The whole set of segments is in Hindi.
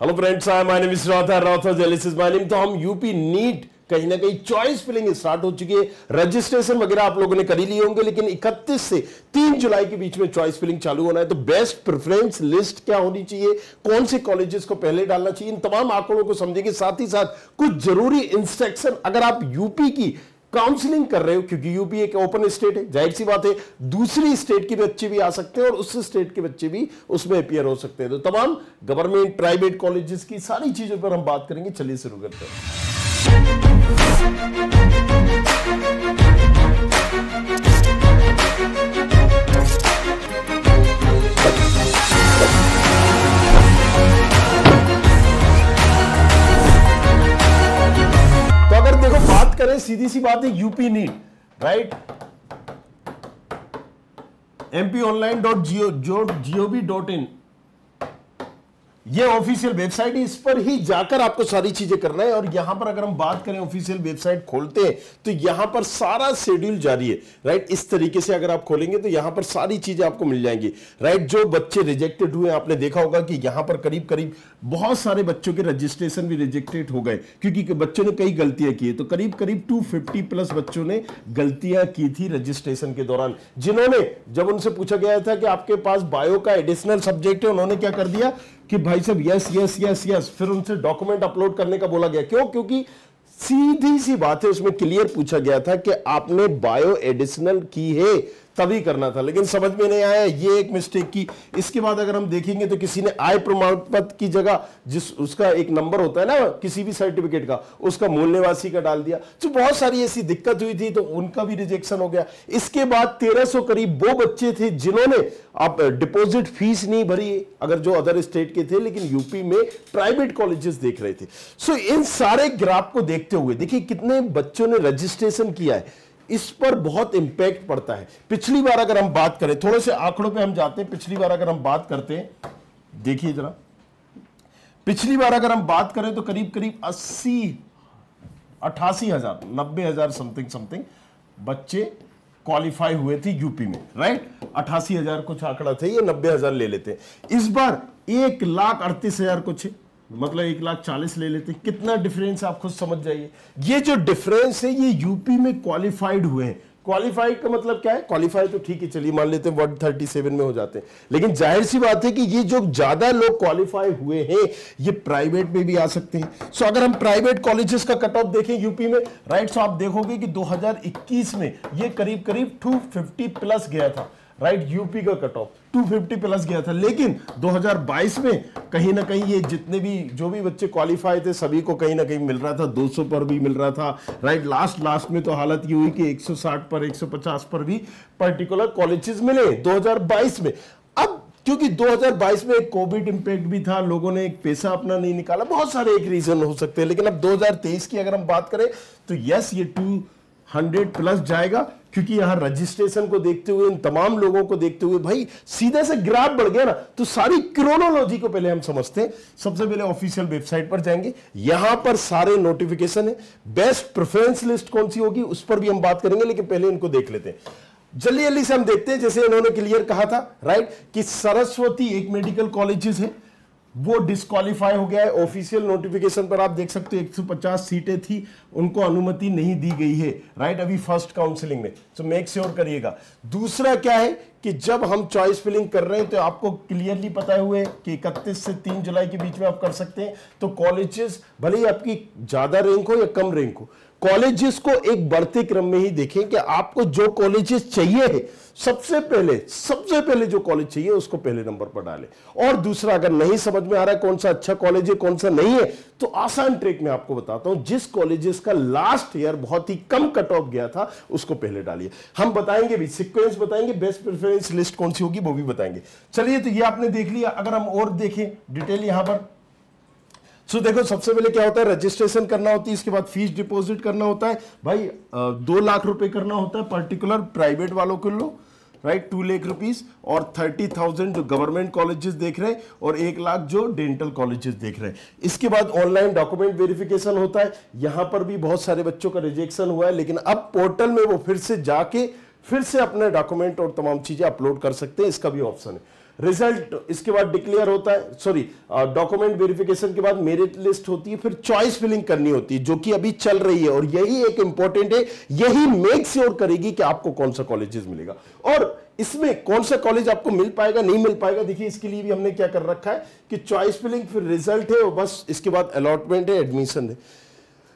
Hello friends I my name is राउथर राउथर जेलिसिस माय नेम तो हम यूपी नीट कहीं ना कहीं चॉइस फिलिंग स्टार्ट हो चुकी है। रजिस्ट्रेशन वगैरह आप लोगों ने कर ही लिए होंगे, लेकिन 31 से 3 जुलाई के बीच में चॉइस फिलिंग चालू होना है। तो बेस्ट प्रेफरेंस लिस्ट क्या होनी चाहिए? कौन से कॉलेजेस को पहले डालना चाहिए? इन तमाम आंकड़ों को समझेंगे। साथ ही साथ कुछ ज़रूरी इंस्ट्रक्शन अगर आप यूपी की काउंसलिंग कर रहे हो, क्योंकि यूपी एक ओपन स्टेट है, ज़ाहिर सी बात है, दूसरी स्टेट के बच्चे भी आ सकते हैं और उस स्टेट के बच्चे भी उसमें अपियर हो सकते हैं। तो तमाम गवर्नमेंट प्राइवेट कॉलेजेस की सारी चीज़ों पर हम बात करेंगे। चलिए शुरू करते हैं। सीधी सी बात है UP NEET right MP online dot Jio gov dot in ये ऑफिशियल वेबसाइट है इस पर ही जाकर आपको सारी चीज़ें करना है और यहाँ पर अगर हम बात करें ऑफिशियल वेबसाइट खोलते हैं तो यहाँ पर सारा शेड्यूल जारी है राइट इस तरीके से अगर आप खोलेंगे तो यहाँ पर सारी चीज़ें आपको मिल जाएँगी राइट जो बच्चे रिजेक्टेड हुए आपने देखा होगा कि यहाँ पर करीब करीब बहुत सारे बच्चों के रजिस्ट्रेशन भी रिजेक्टेड हो गए, क्योंकि बच्चों ने कई गलतियाँ की तो करीब करीब 250 प्लस बच्चों ने गलतियाँ की थी रजिस्ट्रेशन के दौरान, जिन्होंने जब उनसे पूछा गया था कि आपके पास बायो का एडिशनल सब्जेक्ट है, उन्होंने क्या कर दिया? कि भाई साहब यस यस यस यस फिर उनसे डॉक्यूमेंट अपलोड करने का बोला गया। क्यों? क्योंकि सीधी सी बात है उसमें क्लियर पूछा गया था कि आपने बायो एडिशनल की है। तभी करना था, लेकिन समझ में नहीं आया ये एक मिस्टेक की। इसके बाद अगर हम देखेंगे तो किसी ने आय प्रमाण पत्र की जगह जिस उसका एक नंबर होता है ना, किसी भी सर्टिफिकेट का, उसका मूल निवासी का डाल दिया। तो बहुत सारी ऐसी दिक्कत हुई थी तो उनका भी रिजेक्शन हो गया। इसके बाद 1300 करीब वो बच्चे थे जिन्होंने आप डिपॉजिट फ़ीस नहीं भरी, अगर जो अदर स्टेट के थे, लेकिन यूपी में प्राइवेट कॉलेजेस देख रहे थे। सो इन सारे ग्राफ को देखते हुए, देखिए कितने बच्चों ने रजिस्ट्रेशन किया है। इस पर बहुत इंपैक्ट पड़ता है। पिछली बार अगर हम बात करें, थोड़े से आंकड़ों पे हम जाते हैं, पिछली बार अगर हम बात करते हैं, देखिए जरा। पिछली बार अगर हम बात करें तो करीब करीब अस्सी अट्ठासी हज़ार, नब्बे हज़ार समथिंग समथिंग बच्चे क्वालिफाई हुए थे यूपी में राइट अट्ठासी हज़ार कुछ आंकड़ा थे ये नब्बे हज़ार ले लेते हैं। इस बार एक लाख अड़तीस हज़ार कुछ है। मतलब एक लाख चालीस ले लेते कितना डिफरेंस आप खुद समझ जाइए। ये जो डिफरेंस है, ये यूपी में क्वालिफाइड हुए हैं। क्वालिफाइड का मतलब क्या है? क्वालिफाई तो ठीक है, चलिए मान लेते हैं वन थर्टी सेवन में हो जाते हैं। लेकिन ज़ाहिर सी बात है कि ये जो ज़्यादा लोग क्वालिफाई हुए हैं, ये प्राइवेट में भी आ सकते हैं। सो अगर हम प्राइवेट कॉलेजेस का कट ऑफ़ देखें यूपी में राइट सो आप देखोगे कि 2021 में ये करीब करीब 250 प्लस गया था। राइट यूपी का कट ऑफ़ 250 प्लस गया था। लेकिन 2022 में कहीं ना कहीं ये जितने भी, जो भी बच्चे क्वालिफाई थे, सभी को कहीं ना कहीं मिल रहा था। 200 पर भी मिल रहा था। राइट लास्ट लास्ट में तो हालत ये हुई कि 160 पर 150 पर भी पर्टिकुलर कॉलेजेस मिले 2022 में। अब क्योंकि 2022 में एक कोविड इंपैक्ट भी था, लोगों ने एक पैसा अपना नहीं निकाला। बहुत सारे एक रीजन हो सकते हैं, लेकिन अब 2023 की अगर हम बात करें तो यस ये टू हंड्रेड प्लस जाएगा, क्योंकि यहाँ रजिस्ट्रेशन को देखते हुए इन तमाम लोगों को देखते हुए, भाई, सीधे से ग्राफ बढ़ गया ना तो सारी क्रोनोलॉजी को पहले हम समझते हैं। सबसे पहले ऑफिशियल वेबसाइट पर जाएँगे। यहाँ पर सारे नोटिफिकेशन है। बेस्ट प्रेफरेंस लिस्ट कौन सी होगी, उस पर भी हम बात करेंगे, लेकिन पहले इनको देख लेते हैं। जल्दी जल्दी से हम देखते हैं, जैसे इन्होंने क्लियर कहा था राइट कि सरस्वती एक मेडिकल कॉलेजेस है। वो डिस्कालीफाई हो गया है। ऑफिशियल नोटिफिकेशन पर आप देख सकते हो 150 सीटें थी, उनको अनुमति नहीं दी गई है। राइट अभी फ़र्स्ट काउंसिलिंग में। सो मेक श्योर करिएगा। दूसरा क्या है कि जब हम चॉइस फिलिंग कर रहे हैं तो आपको क्लियरली पता हुए कि इकतीस से तीन जुलाई के बीच में आप कर सकते हैं। तो कॉलेजेस भले ही आपकी ज़्यादा रैंक हो या कम रैंक हो कॉलेजेस को एक बढ़ते क्रम में ही देखें कि आपको जो कॉलेजेस चाहिए है, सबसे पहले सबसे पहले जो कॉलेज चाहिए, उसको पहले नंबर पर डालें। और दूसरा, अगर नहीं समझ में आ रहा है कौन सा अच्छा कॉलेज है, कौन सा नहीं है तो आसान ट्रिक में आपको बताता हूँ, जिस कॉलेजेस का लास्ट ईयर बहुत ही कम कट ऑफ़ गया था, उसको पहले डालिए। हम बताएँगे भी सिक्वेंस बताएँगे बेस्ट प्रेफरेंस लिस्ट कौन सी होगी, वो भी बताएँगे। चलिए तो ये आपने देख लिया। अगर हम और देखें डिटेल यहाँ पर। सो so, देखो सबसे पहले क्या होता है? रजिस्ट्रेशन करना होती है इसके बाद फ़ीस डिपॉजिट करना होता है। भाई दो लाख रुपए करना होता है पर्टिकुलर प्राइवेट वालों के low right two lakh rupees और थर्टी थाउज़ेंड जो गवर्नमेंट कॉलेजेस देख रहे हैं और एक लाख जो डेंटल कॉलेजेस देख रहे हैं। इसके बाद ऑनलाइन डॉक्यूमेंट वेरिफिकेशन होता है। यहाँ पर भी बहुत सारे बच्चों का रिजेक्शन हुआ है लेकिन अब पोर्टल में वो फिर से जाके फिर से अपने डॉक्यूमेंट और तमाम चीज़ें अपलोड कर सकते हैं। इसका भी ऑप्शन है। रिज़ल्ट इसके बाद डिक्लेयर होता है सॉरी डॉक्यूमेंट वेरिफिकेशन के बाद मेरिट लिस्ट होती है, फिर चॉइस फिलिंग करनी होती है, जो कि अभी चल रही है, और यही एक इंपॉर्टेंट है, यही मेक श्योर करेगी कि आपको कौन सा कॉलेजेस मिलेगा। और इसमें कौन सा कॉलेज आपको मिल पाएगा, नहीं मिल पाएगा, देखिए इसके लिए भी हमने क्या कर रखा है कि चॉइस फिलिंग फिर रिज़ल्ट है, और बस इसके बाद अलॉटमेंट है एडमिशन है।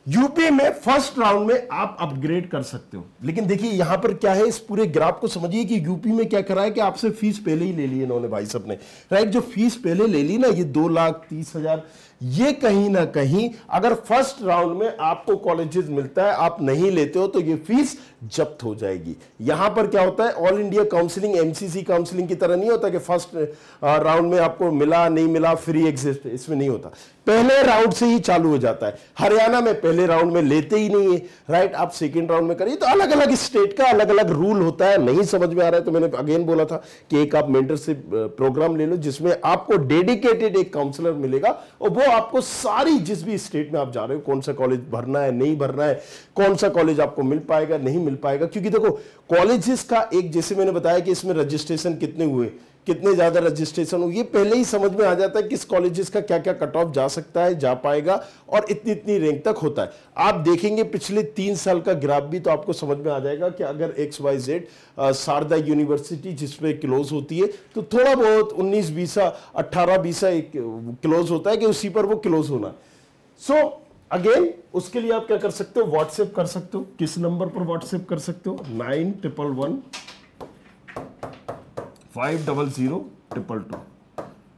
यूपी में फ़र्स्ट राउंड में आप अपग्रेड कर सकते हो। लेकिन देखिए, यहाँ पर क्या है, इस पूरे ग्राफ को समझिए कि यूपी में क्या करा है कि आपसे फ़ीस पहले ही ले ली इन्होंने भाई साहब ने। राइट, जो फ़ीस पहले ले ली ना, ये दो लाख तीस हज़ार ये कहीं ना कहीं अगर फ़र्स्ट राउंड में आपको कॉलेजेस मिलता है, आप नहीं लेते हो तो ये फ़ीस जब्त हो जाएगी। यहाँ पर क्या होता है all India counselling MCC counselling की तरह नहीं होता कि फ़र्स्ट राउंड में आपको मिला, नहीं मिला फ्री एग्जिस्ट इसमें नहीं होता। पहले राउंड से ही चालू हो जाता है। हरियाणा में पहले राउंड में लेते ही नहीं है राइट आप सेकेंड राउंड में करिए तो अलग अलग स्टेट का अलग अलग रूल होता है। नहीं समझ में आ रहा है तो मैंने अगेन बोला था कि एक आप मेंटरशिप प्रोग्राम ले लो, जिसमें आपको डेडिकेटेड एक काउंसलर मिलेगा, और वो आपको सारी जिस भी स्टेट में आप जा रहे हो, कौन सा कॉलेज भरना है, नहीं भरना है, कौन सा कॉलेज आपको मिल पाएगा, नहीं मिल पाएगा, क्योंकि देखो कॉलेजेस का एक, जैसे मैंने बताया कि इसमें रजिस्ट्रेशन कितने हुए कितने ज़्यादा रजिस्ट्रेशन हो ये पहले ही समझ में आ जाता है किस कॉलेजेस का क्या क्या कट ऑफ़ जा सकता है जा पाएगा और इतनी इतनी रैंक तक होता है। आप देखेंगे पिछले तीन साल का ग्राफ भी तो आपको समझ में आ जाएगा कि अगर X Y Z Sharda university जिसमें क्लोज होती है तो थोड़ा बहुत उन्नीस बीसा अट्ठारह बीसा एक क्लोज होता है कि उसी पर वो क्लोज होना। सो so, अगेन उसके लिए आप क्या कर सकते हो? व्हाट्सएप कर सकते हो। किस नंबर पर व्हाट्सएप कर सकते हो? Nine triple one five double zero triple two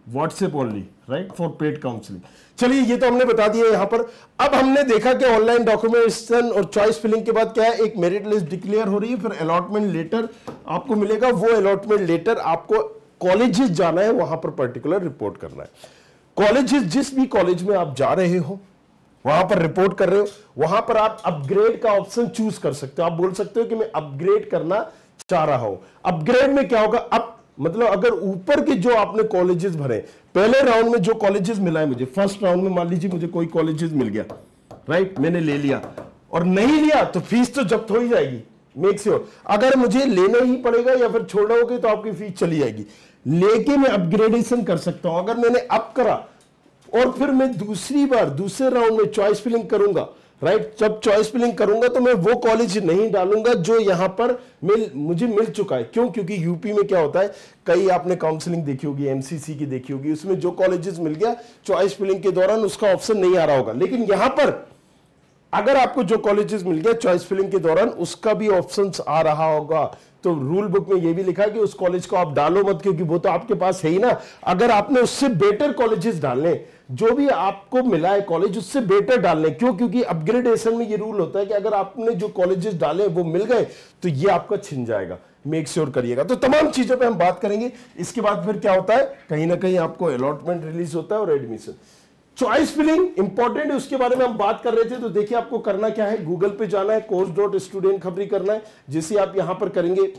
WhatsApp only right for paid counselling चलिए, ये तो हमने बता दिया यहाँ पर। अब हमने देखा कि ऑनलाइन डॉक्यूमेंटेशन और चॉइस फिलिंग के बाद क्या है? एक मेरिट लिस्ट डिक्लेयर हो रही है, फिर अलॉटमेंट लेटर आपको मिलेगा। वो अलॉटमेंट लेटर आपको कॉलेजेस जाना है, वहाँ पर पर्टिकुलर रिपोर्ट करना है। कॉलेजेस जिस भी कॉलेज में आप जा रहे हो, वहाँ पर रिपोर्ट कर रहे हो, वहाँ पर आप अपग्रेड का ऑप्शन चूज़ कर सकते हो। आप बोल सकते हो कि मैं अपग्रेड करना चाह रहा हूँ। अपग्रेड में क्या होगा? अब मतलब अगर ऊपर के जो आपने कॉलेजेस भरे, पहले राउंड में जो कॉलेजेस मिला है मुझे फ़र्स्ट राउंड में मान लीजिए मुझे कोई कॉलेजेस मिल गया राइट मैंने ले लिया। और नहीं लिया तो फ़ीस तो जब्त हो ही जाएगी। मेक श्योर अगर मुझे लेना ही पड़ेगा या फिर छोड़ना होगा तो आपकी फ़ीस चली जाएगी। लेके मैं अपग्रेडेशन कर सकता हूँ। अगर मैंने अप करा, और फिर मैं दूसरी बार, दूसरे राउंड में चॉइस फिलिंग करूँगा राइट जब चॉइस फिलिंग करूँगा तो मैं वो कॉलेज नहीं डालूँगा जो यहाँ पर मिल, मुझे मिल चुका है। क्यों? क्योंकि यूपी में क्या होता है? कई आपने काउंसलिंग देखी होगी एमसीसी की देखी होगी, उसमें जो कॉलेजेस मिल गया चॉइस फिलिंग के दौरान उसका ऑप्शन नहीं आ रहा होगा। लेकिन यहाँ पर अगर आपको जो कॉलेजेस मिल गया चॉइस फिलिंग के दौरान, उसका भी ऑप्शन आ रहा होगा। तो रूल बुक में यह भी लिखा कि उस कॉलेज को आप डालो मत, क्योंकि वो तो आपके पास है ही ना। अगर आपने उससे बेटर कॉलेजेस डालने, जो भी आपको मिला है कॉलेज उससे बेटर डालने। क्यों? क्योंकि अपग्रेडेशन में ये रूल होता है कि अगर आपने जो कॉलेजेस डाले वो मिल गए तो ये आपका छिन जाएगा। मेक श्योर करिएगा। तो तमाम चीज़ों पे हम बात करेंगे। इसके बाद फिर क्या होता है? कहीं ना कहीं आपको अलॉटमेंट रिलीज़ होता है और एडमिशन चॉइस फिलिंग इंपॉर्टेंट है उसके बारे में हम बात कर रहे थे तो देखिए आपको करना क्या है? गूगल पे जाना है कोर्स डॉट स्टूडेंट खबरी करना है, जिसे आप यहाँ पर करेंगे।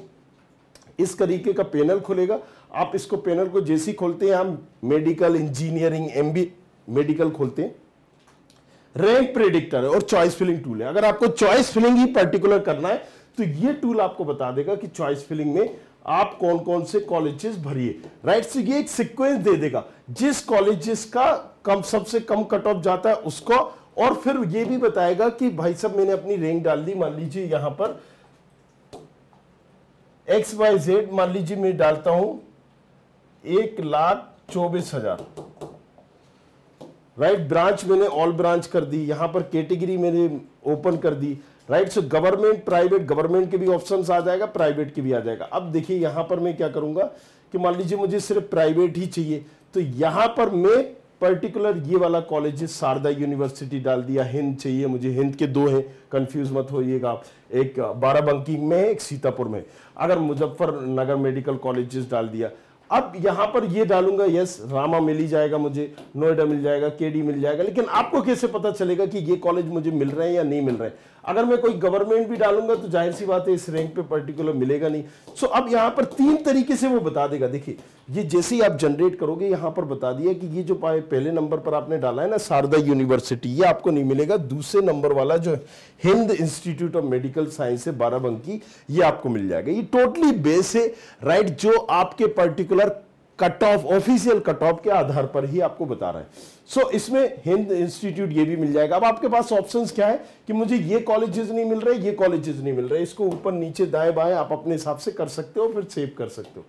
इस तरीके का पैनल खुलेगा। आप इसको पैनल को जैसे खोलते हैं, हम मेडिकल इंजीनियरिंग एमबी मेडिकल खोलते हैं। रैंक प्रेडिक्टर और चॉइस फिलिंग टूल है। अगर आपको चॉइस फिलिंग ही पर्टिकुलर करना है तो ये टूल आपको बता देगा कि चॉइस फिलिंग में आप कौन कौन से कॉलेजेस भरिए राइट से ये एक सीक्वेंस दे देगा। जिस कॉलेजेस का कम, सबसे कम कट ऑफ़ जाता है, उसको, और फिर ये भी बताएगा कि भाई साहब, मैंने अपनी रैंक डाल दी। मान लीजिए यहाँ पर एक्स वाई जेड मान लीजिए मैं डालता हूँ एक लाख चौबीस हज़ार। राइट ब्रांच मैंने ऑल ब्रांच कर दी। यहाँ पर कैटेगरी मैंने ओपन कर दी। Right so government private government के भी ऑप्शन आ जाएगा प्राइवेट के भी आ जाएगा। अब देखिए, यहाँ पर मैं क्या करूँगा कि मान लीजिए मुझे सिर्फ़ प्राइवेट ही चाहिए तो यहाँ पर मैं पर्टिकुलर ये वाला कॉलेज शारदा यूनिवर्सिटी डाल दिया। हिंद चाहिए मुझे। हिंद के दो हैं। कंफ्यूज मत होइएगा आप। एक बाराबंकी में है, एक सीतापुर में अगर मुजफ्फरनगर मेडिकल कॉलेजेस डाल दिया अब यहाँ पर ये डालूँगा यस रामा मिल ही जाएगा मुझे, नोएडा मिल जाएगा, केडी मिल जाएगा, लेकिन आपको कैसे पता चलेगा कि ये कॉलेज मुझे मिल रहे हैं या नहीं मिल रहे हैं? अगर मैं कोई गवर्नमेंट भी डालूँगा तो ज़ाहिर सी बात है इस रैंक पे पर्टिकुलर मिलेगा नहीं। सो अब यहाँ पर तीन तरीके से वो बता देगा। देखिए ये जैसे ही आप जनरेट करोगे यहाँ पर बता दिया कि ये जो पहले नंबर पर आपने डाला है ना शारदा यूनिवर्सिटी ये आपको नहीं मिलेगा। दूसरे नंबर वाला जो Hind institute of medical science है बाराबंकी ये आपको मिल जाएगा। ये टोटली बेस है राइट जो आपके particular cut off official cut off के आधार पर ही आपको बता रहा है। सो so, इसमें हिंद इंस्टीट्यूट ये भी मिल जाएगा। अब आपके पास ऑप्शंस क्या है कि मुझे ये कॉलेजेस नहीं मिल रहे ये कॉलेजेस नहीं मिल रहे। इसको ऊपर नीचे दाएँ बाएँ आप अपने हिसाब से कर सकते हो फिर सेव कर सकते हो।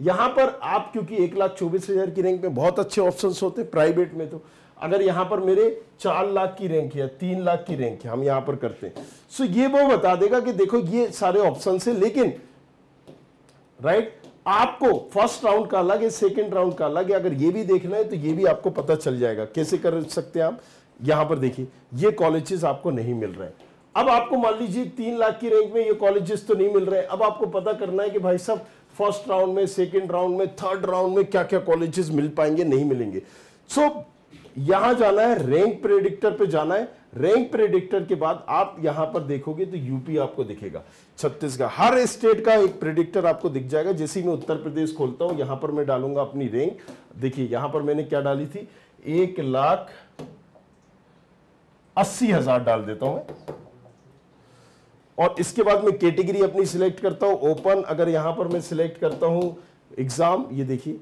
यहाँ पर आप, क्योंकि एक लाख चौबीस हज़ार की रैंक में बहुत अच्छे ऑप्शन होते हैं प्राइवेट में तो अगर यहाँ पर मेरे चार लाख की रैंक है तीन लाख की रैंक है हम यहाँ पर करते हैं। सो ये वो बता देगा कि देखो, ये सारे ऑप्शन है, लेकिन राइट आपको फ़र्स्ट राउंड का अलग है सेकेंड राउंड का अलग है। अगर ये भी देखना है तो ये भी आपको पता चल जाएगा। कैसे कर सकते हैं आप? यहाँ पर देखिए, ये कॉलेजेस आपको नहीं मिल रहे अब आपको मान लीजिए तीन लाख की रैंक में ये कॉलेजेस तो नहीं मिल रहे अब आपको पता करना है कि भाई साहब फ़र्स्ट राउंड में सेकेंड राउंड में थर्ड राउंड में क्या क्या कॉलेजेस मिल पाएँगे नहीं मिलेंगे। सो so, यहाँ जाना है रैंक प्रेडिक्टर पे जाना है। रैंक प्रेडिक्टर के बाद आप यहाँ पर देखोगे तो यूपी आपको दिखेगा। छत्तीसगढ़ हर स्टेट का एक प्रेडिक्टर आपको दिख जाएगा। जैसे मैं उत्तर प्रदेश खोलता हूँ यहाँ पर मैं डालूँगा अपनी रैंक देखिए यहाँ पर मैंने क्या डाली थी? एक लाख अस्सी हज़ार डाल देता हूँ मैं। और इसके बाद मैं कैटेगरी अपनी सिलेक्ट करता हूँ। ओपन अगर यहाँ पर मैं सिलेक्ट करता हूँ एग्ज़ाम ये देखिए।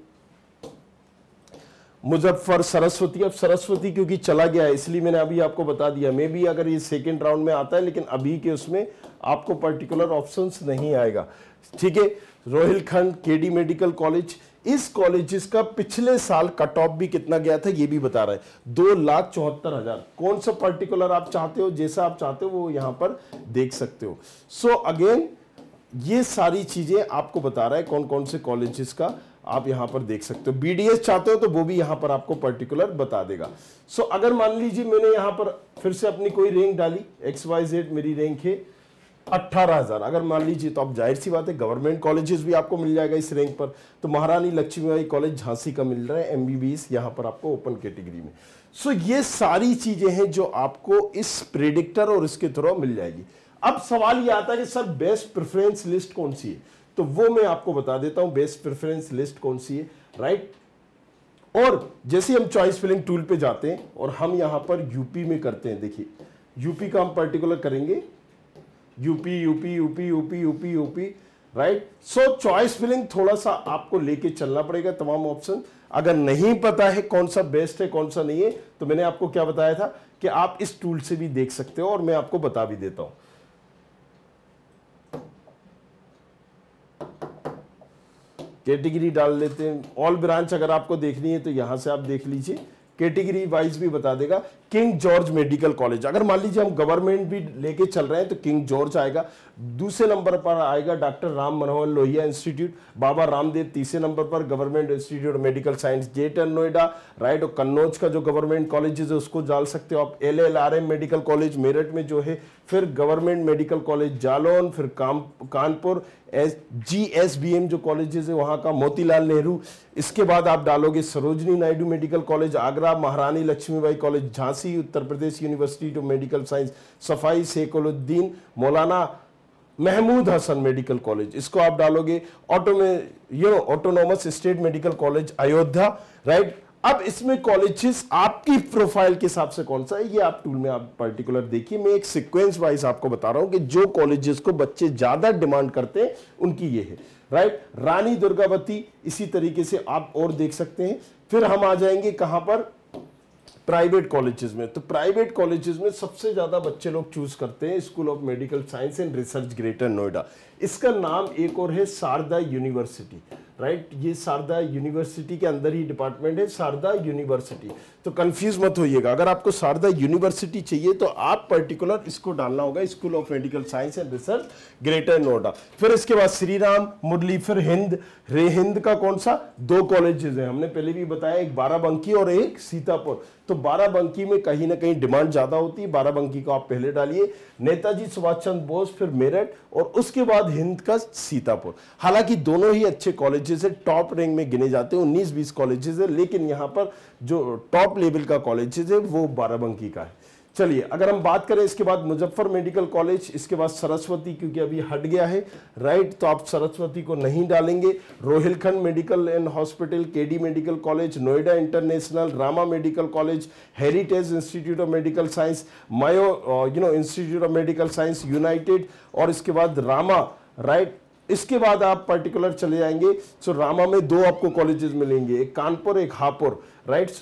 मुजफ्फर सरस्वती, अब सरस्वती क्योंकि चला गया है, इसलिए मैंने अभी आपको बता दिया। मे भी अगर ये सेकेंड राउंड में आता है, लेकिन अभी के उसमें आपको पर्टिकुलर ऑप्शंस नहीं आएगा। ठीक है? रोहिलखंड केडी मेडिकल कॉलेज इस कॉलेजेस का पिछले साल कट ऑफ़ भी कितना गया था ये भी बता रहा है। दो लाख चौहत्तर हज़ार। कौन सा पर्टिकुलर आप चाहते हो? जैसा आप चाहते हो वो यहाँ पर देख सकते हो। सो so, अगेन ये सारी चीज़ें आपको बता रहा है कौन कौन से कॉलेजेस का आप यहाँ पर देख सकते हो। बीडीएस चाहते हो तो वो भी यहाँ पर आपको पर्टिकुलर बता देगा। सो so, अगर मान लीजिए मैंने यहाँ पर फिर से अपनी कोई रैंक डाली एक्स वाई जेड मेरी रैंक है अट्ठारह हज़ार। अगर मान लीजिए तो आप ज़ाहिर सी बात है गवर्नमेंट कॉलेजेस भी आपको मिल जाएगा इस रैंक पर। तो महारानी लक्ष्मीबाई कॉलेज झांसी का मिल रहा है एमबीबीएस यहाँ पर आपको ओपन कैटेगरी में। सो ये सारी चीज़ें हैं जो आपको इस प्रिडिक्टर और इसके थ्रू मिल जाएगी। अब सवाल ये आता है कि सर बेस्ट प्रेफरेंस लिस्ट कौन सी है? तो वो मैं आपको बता देता हूँ बेस्ट प्रेफरेंस लिस्ट कौन सी है राइट और जैसे हम चॉइस फिलिंग टूल पे जाते हैं और हम यहाँ पर यूपी में करते हैं, देखिए यूपी का हम पर्टिकुलर करेंगे। UP UP UP UP UP UP right so choice filling थोड़ा सा आपको लेके चलना पड़ेगा तमाम ऑप्शन अगर नहीं पता है कौन सा बेस्ट है, कौन सा नहीं है तो मैंने आपको क्या बताया था कि आप इस टूल से भी देख सकते हो और मैं आपको बता भी देता हूँ। कैटेगरी डाल लेते हैं। ऑल ब्रांच अगर आपको देखनी है तो यहाँ से आप देख लीजिए। कैटेगरी वाइज भी बता देगा किंग जॉर्ज मेडिकल कॉलेज। अगर मान लीजिए हम गवर्नमेंट भी लेके चल रहे हैं तो किंग जॉर्ज आएगा, दूसरे नंबर पर आएगा डॉक्टर राम मनोहर लोहिया इंस्टीट्यूट, बाबा रामदेव तीसरे नंबर पर गवर्नमेंट इंस्टीट्यूट मेडिकल साइंस, जेट एन नोएडा, राइट, और कन्नौज का जो गवर्नमेंट कॉलेज है उसको डाल सकते हो आप L L R M medical college Meerut में जो है, फिर गवर्नमेंट मेडिकल कॉलेज जालौन, फिर काम, Kanpur, S G S B M जो कॉलेजेस है, वहाँ का मोतीलाल नेहरू। इसके बाद आप डालोगे Sarojini Naidu medical college, Agra Maharani Laxmibai college, Jhansi Uttar Pradesh university of medical science Saifai Shekhuddin Maulana Mahmood Hasan medical college. इसको आप डालोगे, ऑटो में, you know autonomous state medical college Ayodhya right अब इसमें कॉलेजेस आपकी प्रोफ़ाइल के हिसाब से कौन सा है? ये आप टूल में आप पर्टिकुलर देखिए। मैं एक सीक्वेंस वाइज आपको बता रहा हूँ कि जो कॉलेजेस को बच्चे ज़्यादा डिमांड करते हैं, उनकी ये है राइट रानी दुर्गावती, इसी तरीके से आप और देख सकते हैं। फिर हम आ जाएँगे कहाँ पर? प्राइवेट कॉलेजेस में। तो प्राइवेट कॉलेजेस में सबसे ज़्यादा बच्चे लोग चूज़ करते हैं school of medical science and research greater Noida इसका नाम एक और है शारदा यूनिवर्सिटी राइट ये शारदा यूनिवर्सिटी के अंदर ही डिपार्टमेंट है, शारदा यूनिवर्सिटी तो कंफ्यूज मत होइएगा। अगर आपको शारदा यूनिवर्सिटी चाहिए तो आप पर्टिकुलर इसको डालना होगा। School of medical science and research greater Noida फिर इसके बाद श्री राम मुरली, फिर हिंद। रे हिंद का कौन सा? दो कॉलेजेस है। हमने पहले भी बताया, एक बाराबंकी और एक सीतापुर। तो बाराबंकी में कहीं ना कहीं डिमांड ज़्यादा होती है। बाराबंकी को आप पहले डालिए। नेताजी सुभाष चंद्र बोस, फिर मेरठ, और उसके बाद हिंद का सीतापुर। हालाँकि दोनों ही अच्छे कॉलेजेस है टॉप रैंक में गिने जाते हैं, उन्नीस बीस कॉलेजेस है, लेकिन यहाँ पर जो टॉप लेवल का कॉलेजेस है, वो बाराबंकी का है। चलिए, अगर हम बात करें इसके बाद मुजफ्फर मेडिकल कॉलेज, इसके बाद सरस्वती, क्योंकि अभी हट गया है राइट तो आप सरस्वती को नहीं डालेंगे। Rohilkhand medical and hospital, KD medical college, Noida international, Rama medical college, heritage institute of medical science, Mayo you know institute of medical science, united, और इसके बाद रामा राइट इसके बाद आप पर्टिकुलर चले जाएँगे। सो रामा में दो आपको कॉलेजेस मिलेंगे। एक कानपुर एक हापुर राइट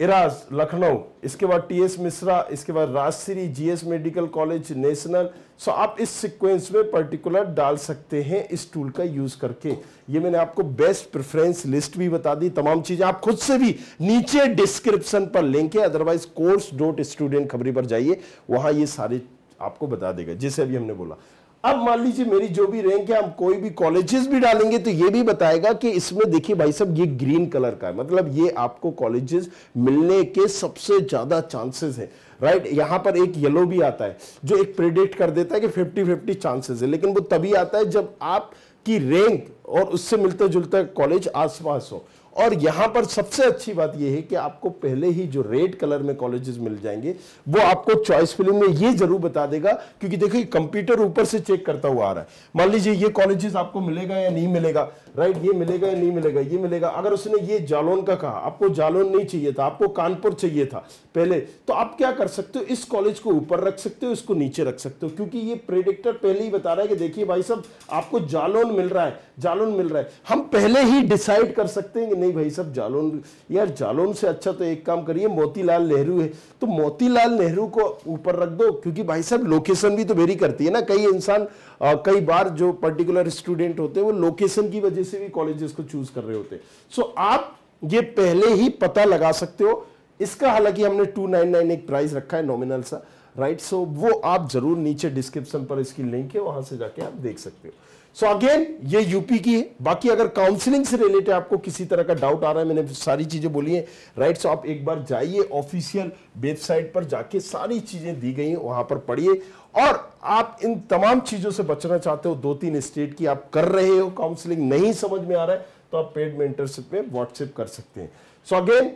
इराज लखनऊ इसके बाद टीएस मिश्रा इसके बाद Rajshree GS medical college national so आप इस सीक्वेंस में पर्टिकुलर डाल सकते हैं इस टूल का यूज़ करके। ये मैंने आपको बेस्ट प्रेफरेंस लिस्ट भी बता दी। तमाम चीज़ें आप खुद से भी नीचे डिस्क्रिप्शन पर लिंक है। अदरवाइज़ कोर्स डॉट स्टूडेंट खबरी पर जाइए। वहाँ ये सारे आपको बता देगा। जैसे अभी हमने बोला अब मान लीजिए मेरी जो भी रैंक है, हम कोई भी कॉलेजेस भी डालेंगे तो ये भी बताएगा कि इसमें देखिए भाई साहब, ये ग्रीन कलर का है। मतलब ये आपको कॉलेजेस मिलने के सबसे ज़्यादा चांसेस हैं। Right right? यहाँ पर एक येलो भी आता है, जो एक प्रेडिक्ट कर देता है कि 50 50 चांसेस है। लेकिन वो तभी आता है जब आपकी रैंक और उससे मिलता जुलता कॉलेज आसपास हो। और यहाँ पर सबसे अच्छी बात यह है कि आपको पहले ही जो रेड कलर में कॉलेजेस मिल जाएँगे, वो आपको चॉइस फिलिंग में ये ज़रूर बता देगा, क्योंकि देखिए कंप्यूटर ऊपर से चेक करता हुआ आ रहा है। मान लीजिए ये कॉलेजेस आपको मिलेगा या नहीं मिलेगा राइट ये मिलेगा या नहीं मिलेगा? ये मिलेगा। अगर उसने ये जालौन का कहा, आपको जालौन नहीं चाहिए था, आपको कानपुर चाहिए था पहले तो आप क्या कर सकते हो? इस कॉलेज को ऊपर रख सकते हो, इसको नीचे रख सकते हो, क्योंकि ये प्रेडिक्टर पहले ही बता रहा है कि देखिए भाई साहब, आपको जालौन मिल रहा है, जालौन मिल रहा है। हम पहले ही डिसाइड कर सकते हैं कि नहीं भाई साहब, जालौन, यार जालौन से अच्छा तो एक काम करिए, मोतीलाल नेहरू है तो मोतीलाल नेहरू को ऊपर रख दो, क्योंकि भाई साहब लोकेशन भी तो वेरी करती है ना, कई इंसान कई बार जो पर्टिकुलर स्टूडेंट होते हैं, वो लोकेशन की वजह से भी कॉलेजेस को चूज़ कर रहे होते हैं। सो आप ये पहले ही पता लगा सकते हो। इसका हालाँकि हमने 299 एक प्राइस रखा है नॉमिनल सा राइट सो वो आप ज़रूर नीचे डिस्क्रिप्शन पर इसकी लिंक है, वहाँ से जाके आप देख सकते हो। सो so अगेन ये यूपी की है। बाकी अगर काउंसलिंग से रिलेटेड आपको किसी तरह का डाउट आ रहा है, मैंने सारी चीज़ें बोली हैं राइट सो आप एक बार जाइए ऑफिशियल वेबसाइट पर जाके सारी चीज़ें दी गई हैं, वहाँ पर पढ़िए। और आप इन तमाम चीज़ों से बचना चाहते हो दो तीन स्टेट की आप कर रहे हो काउंसलिंग नहीं समझ में आ रहा है तो आप पेड मेंटरशिप में व्हाट्सएप कर सकते हैं। सो अगेन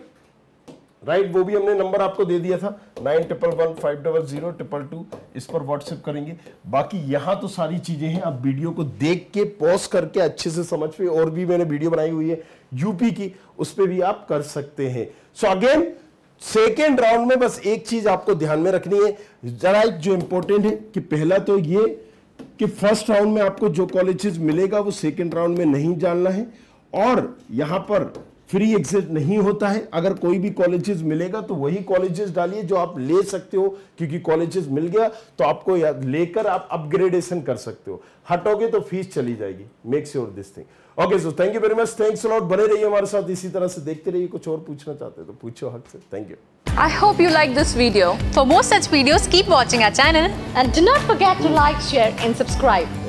राइट वो भी हमने नंबर आपको दे दिया था nine triple one five double zero triple two इस पर व्हाट्सएप करेंगे। बाकी यहाँ तो सारी चीज़ें हैं, आप वीडियो को देख के पॉज करके अच्छे से समझ पे, और भी मैंने वीडियो बनाई हुई है यूपी की, उस पर भी आप कर सकते हैं। सो अगेन सेकेंड राउंड में बस एक चीज़ आपको ध्यान में रखनी है। जरा जो इंपॉर्टेंट है कि पहला तो ये कि फ़र्स्ट राउंड में आपको जो कॉलेजेस मिलेगा, वो सेकेंड राउंड में नहीं जानना है और यहाँ पर फ्री एग्जिट नहीं होता है। अगर कोई भी कॉलेजेस मिलेगा तो वही कॉलेजेस डालिए जो आप ले सकते हो, क्योंकि कॉलेजेस मिल गया तो आपको लेकर आप अपग्रेडेशन कर सकते हो। हटोगे तो फ़ीस चली जाएगी। Make sure this thing okay so thank you very much thanks lot बने रहिए हमारे साथ इसी तरह से देखते रहिए कुछ और पूछना चाहते हैं तो पूछो हक से thank you I hope you like this video. For more such videos, keep watching our channel And do not forget to like, share, and subscribe.